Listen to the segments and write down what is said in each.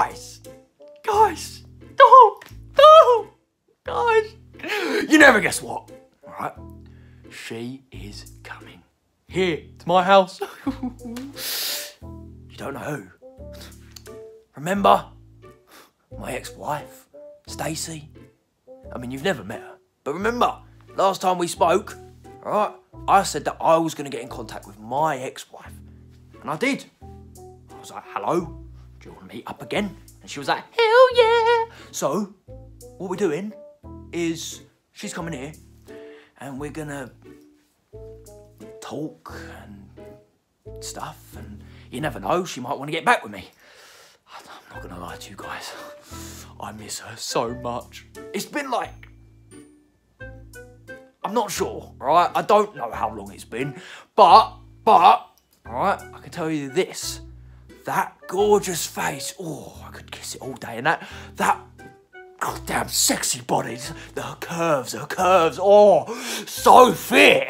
Guys! Guys! Don't! Don't! Guys! You never guess what, alright? She is coming here to my house. you don't know who. Remember? My ex-wife, Stacey. I mean, you've never met her. But remember, last time we spoke, alright, I said that I was going to get in contact with my ex-wife. And I did. I was like, hello, do you want to meet up again? And she was like, hell yeah. So, what we're doing is she's coming here and we're to talk and stuff. And you never know, she might want to get back with me. I'm not to lie to you guys. I miss her so much. It's been like I'm not sure, right? I don't know how long it's been, but, but, right, I can tell you this. That gorgeous face, oh, I could kiss it all day, and that, that goddamn sexy body, the curves, the curves, oh, so fit.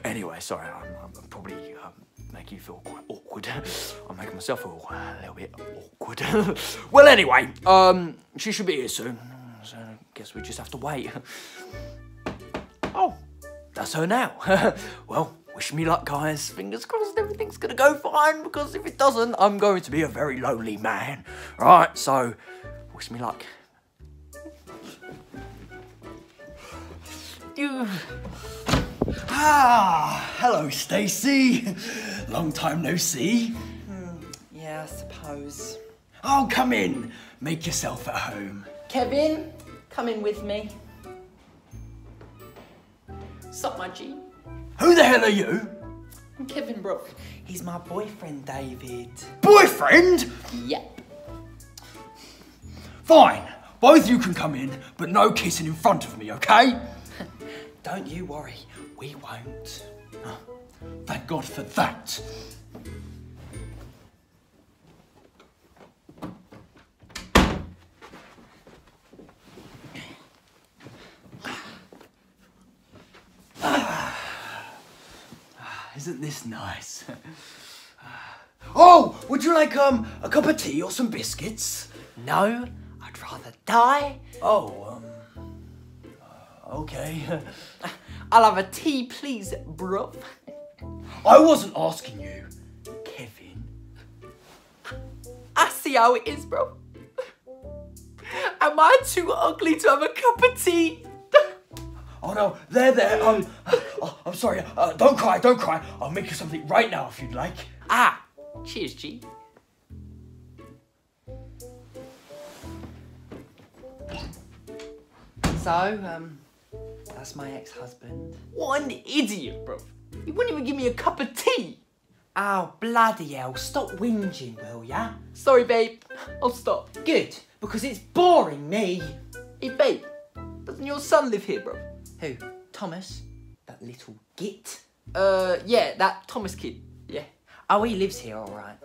anyway, sorry, I'm, I'm probably um, making you feel quite awkward. I'm making myself feel a little bit awkward. well, anyway, um, she should be here soon, so I guess we just have to wait. Oh, that's her now. well, wish me luck, guys. Fingers crossed everything's gonna go fine, because if it doesn't, I'm going to be a very lonely man. Right, so, wish me luck. Ah, hello, Stacey. Long time no see. Yeah, I suppose. Oh, come in. Make yourself at home. Kevin, come in with me. Sup, my G? Who the hell are you? I'm Kevin, bro. He's my boyfriend, David. Boyfriend? Yep. Fine. Both you can come in, but no kissing in front of me, okay? Don't you worry, we won't. Ah, thank God for that. Isn't this nice? oh, would you like um a cup of tea or some biscuits? No, I'd rather die. Oh, um, uh, okay. I'll have a tea, please, bro. I wasn't asking you, Kevin. I see how it is, bro. Am I too ugly to have a cup of tea? Oh no, there, there. Um, oh, I'm sorry. Uh, don't cry, don't cry. I'll make you something right now if you'd like. Ah, cheers, G. So, um, that's my ex-husband. What an idiot, bro. He wouldn't even give me a cup of tea. Oh, bloody hell, stop whinging, will ya? Sorry, babe. I'll stop. Good, because it's boring me. Hey, babe. Doesn't your son live here, bro? Who? Thomas? That little git? Uh, yeah, that Thomas kid. Yeah. Oh, he lives here, all right.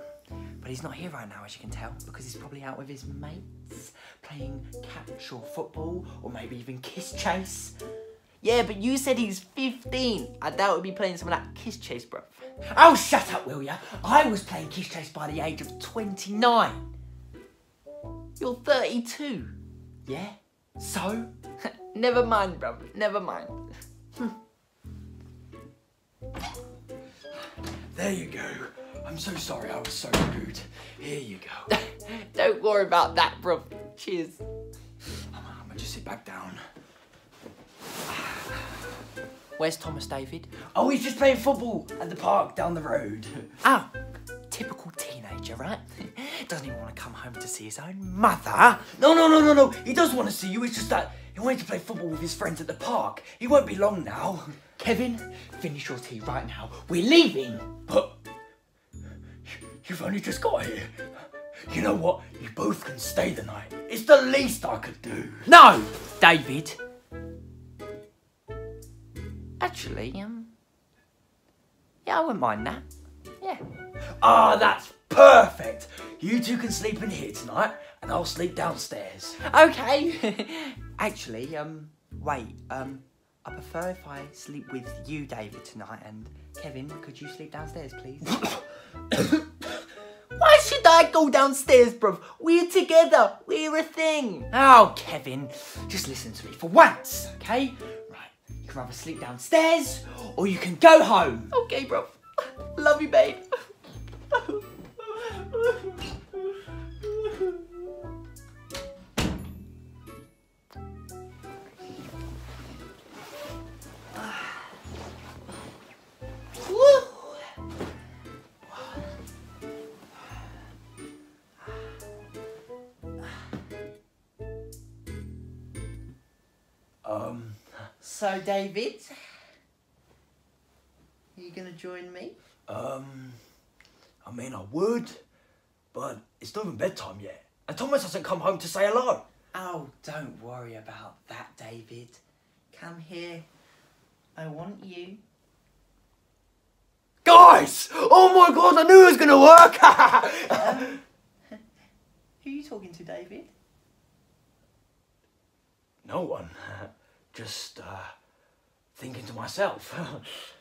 But he's not here right now, as you can tell, because he's probably out with his mates, playing catch or football, or maybe even kiss chase. Yeah, but you said he's 15. I doubt he'll be playing some of that kiss chase, bro. Oh, shut up, will ya? I was playing kiss chase by the age of 29. You're 32. Yeah? So? Never mind, bro. Never mind. there you go. I'm so sorry I was so rude. Here you go. Don't worry about that, bro. Cheers. I'm, I'm gonna just sit back down. Where's Thomas David? Oh, he's just playing football at the park down the road. Oh, typical teenager, right? Doesn't even want to come home to see his own mother. No, no, no, no, no. He does want to see you. It's just that he wanted to play football with his friends at the park. He won't be long now. Kevin, finish your tea right now. We're leaving. But you've only just got here. You know what? You both can stay the night. It's the least I could do. No, David. Actually, um, yeah, I wouldn't mind that. Yeah. Ah, that's perfect. You two can sleep in here tonight, and I'll sleep downstairs. Okay. Actually, um, wait, um, I prefer if I sleep with you, David, tonight, and Kevin, could you sleep downstairs, please? Why should I go downstairs, bruv. We're together. We're a thing. Oh, Kevin, just listen to me for once, okay? Right, you can either sleep downstairs or you can go home. Okay, bruv. Love you, babe. Um, So, David, are you gonna join me? um, I mean, I would, but it's not even bedtime yet. And Thomas hasn't come home to say hello. Oh, don't worry about that, David. Come here. I want you. Guys! Oh my god, I knew it was gonna work! Who are you talking to, David? No one. Just, uh, thinking to myself.